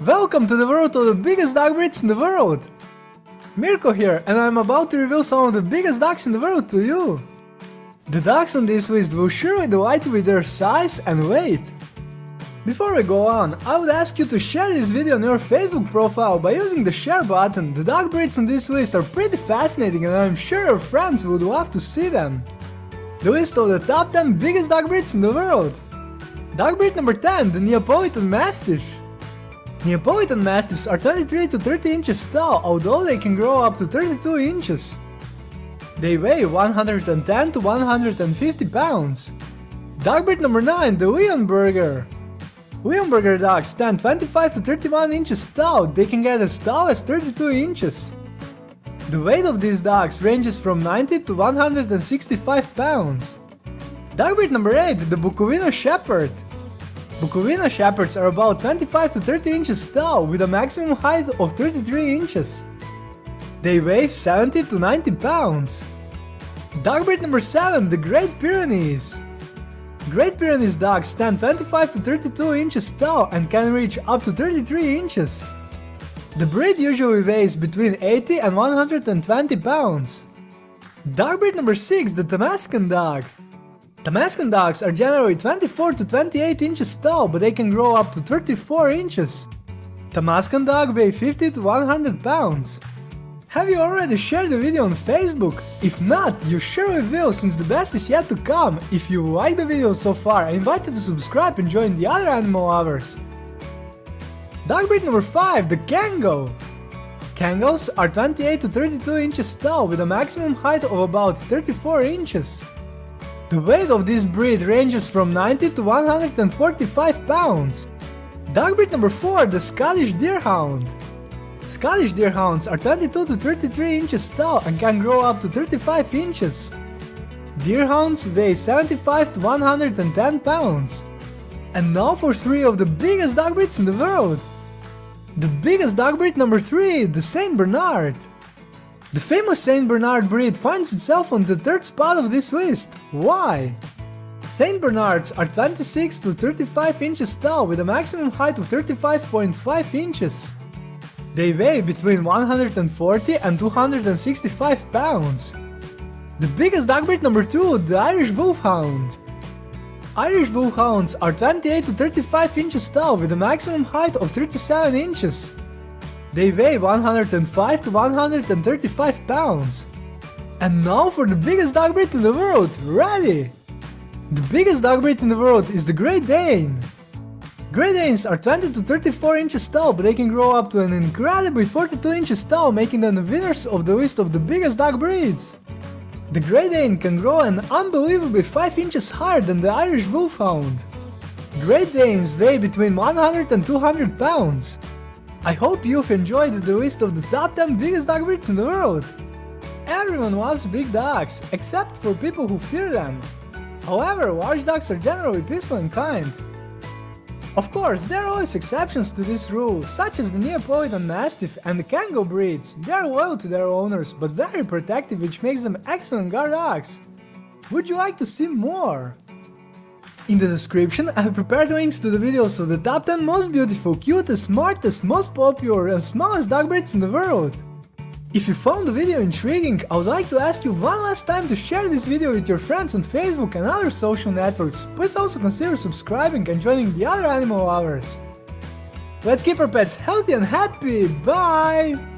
Welcome to the world of the biggest dog breeds in the world! Mirko here, and I'm about to reveal some of the biggest dogs in the world to you! The dogs on this list will surely delight you with their size and weight. Before we go on, I would ask you to share this video on your Facebook profile by using the share button. The dog breeds on this list are pretty fascinating and I'm sure your friends would love to see them. The list of the top 10 biggest dog breeds in the world. Dog breed number 10, the Neapolitan Mastiff. Neapolitan Mastiffs are 23 to 30 inches tall, although they can grow up to 32 inches. They weigh 110 to 150 pounds. Dog breed number 9, the Leonberger. Leonberger dogs stand 25 to 31 inches tall, they can get as tall as 32 inches. The weight of these dogs ranges from 90 to 165 pounds. Dog breed number 8, the Bukovina Shepherd. Bukovina Shepherds are about 25 to 30 inches tall with a maximum height of 33 inches. They weigh 70 to 90 pounds. Dog breed number 7, the Great Pyrenees. Great Pyrenees dogs stand 25 to 32 inches tall and can reach up to 33 inches. The breed usually weighs between 80 and 120 pounds. Dog breed number 6, the Tamaskan dog. Tamaskan dogs are generally 24 to 28 inches tall, but they can grow up to 34 inches. Tamaskan dog weigh 50 to 100 pounds. Have you already shared the video on Facebook? If not, you surely will since the best is yet to come. If you like the video so far, I invite you to subscribe and join the other animal lovers. Dog breed number 5, the Kangal. Kangals are 28 to 32 inches tall with a maximum height of about 34 inches. The weight of this breed ranges from 90 to 145 pounds. Dog breed number 4, the Scottish Deerhound. Scottish Deerhounds are 22 to 33 inches tall and can grow up to 35 inches. Deerhounds weigh 75 to 110 pounds. And now for three of the biggest dog breeds in the world. The biggest dog breed number 3, the Saint Bernard. The famous Saint Bernard breed finds itself on the third spot of this list. Why? Saint Bernards are 26 to 35 inches tall with a maximum height of 35.5 inches. They weigh between 140 and 265 pounds. The biggest dog breed number 2, the Irish Wolfhound. Irish Wolfhounds are 28 to 35 inches tall with a maximum height of 37 inches. They weigh 105 to 135 pounds. And now for the biggest dog breed in the world, ready! The biggest dog breed in the world is the Great Dane. Great Danes are 20 to 34 inches tall, but they can grow up to an incredibly 42 inches tall, making them the winners of the list of the biggest dog breeds. The Great Dane can grow an unbelievably 5 inches higher than the Irish Wolfhound. Great Danes weigh between 100 and 200 pounds. I hope you've enjoyed the list of the top 10 biggest dog breeds in the world. Everyone loves big dogs, except for people who fear them. However, large dogs are generally peaceful and kind. Of course, there are always exceptions to this rule, such as the Neapolitan Mastiff and the Kangal breeds. They are loyal to their owners, but very protective which makes them excellent guard dogs. Would you like to see more? In the description I have prepared links to the videos of the top 10 most beautiful, cutest, smartest, most popular and smallest dog breeds in the world. If you found the video intriguing, I would like to ask you one last time to share this video with your friends on Facebook and other social networks. Please also consider subscribing and joining the other animal lovers. Let's keep our pets healthy and happy, bye!